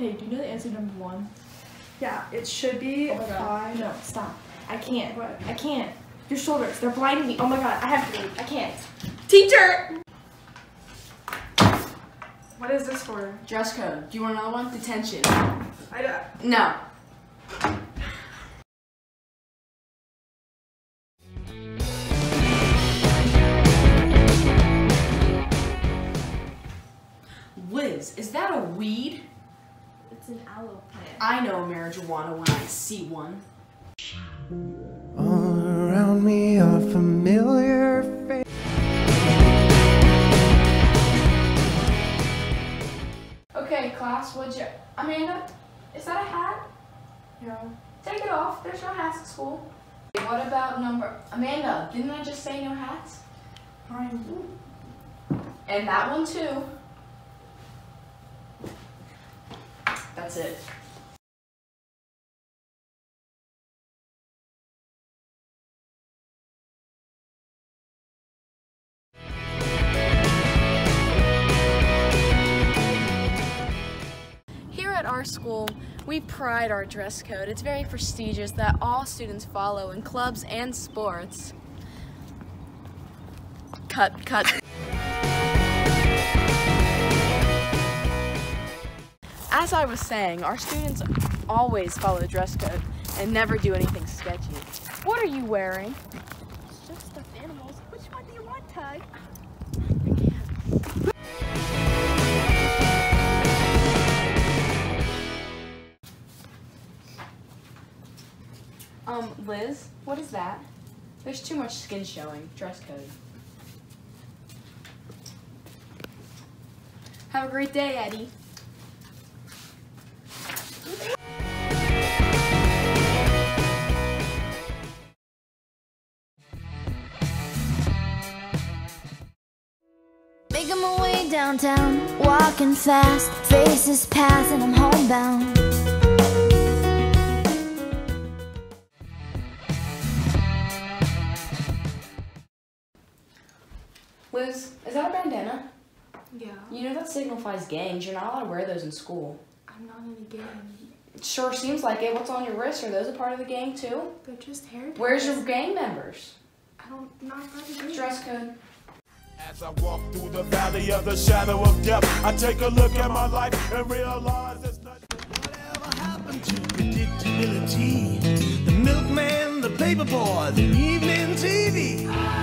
Hey, do you know the answer to number one? Yeah, it should be Oh my god. five. No, stop. I can't. What? I can't. Your shoulders, they're blinding me. Oh my god, I have to leave. I can't. Teacher! What is this for? Dress code. Do you want another one? Detention. I don't. No. Liz, is that a weed? It's an aloe plant. I know a marijuana when I see one. All around me are familiar faces. Okay, class, what'd you. Amanda, is that a hat? Yeah. Take it off. There's no hats at school. What about number. Amanda, didn't I just say no hats? Fine. And that one too. That's it. Here at our school, we pride our dress code. It's very prestigious that all students follow in clubs and sports. Cut, cut. As I was saying, our students always follow dress code and never do anything sketchy. What are you wearing? It's just stuffed animals. Which one do you want, Tug? Um, Liz, what is that? There's too much skin showing. Dress code. Have a great day, Eddie. Making my way downtown, walking fast, faces pass, and I'm homebound. Liz, is that a bandana? Yeah. You know that signifies gangs. You're not allowed to wear those in school. I'm not in a gang. It sure seems like it. What's on your wrist? Are those a part of the gang too? They're just hair ties. Where's your gang members? I don't, not part of the gang. Dress code. As I walk through the valley of the shadow of death, I take a look at my life and realize there's nothing. Whatever happened to predictability? The milkman, the paperboy, the evening TV.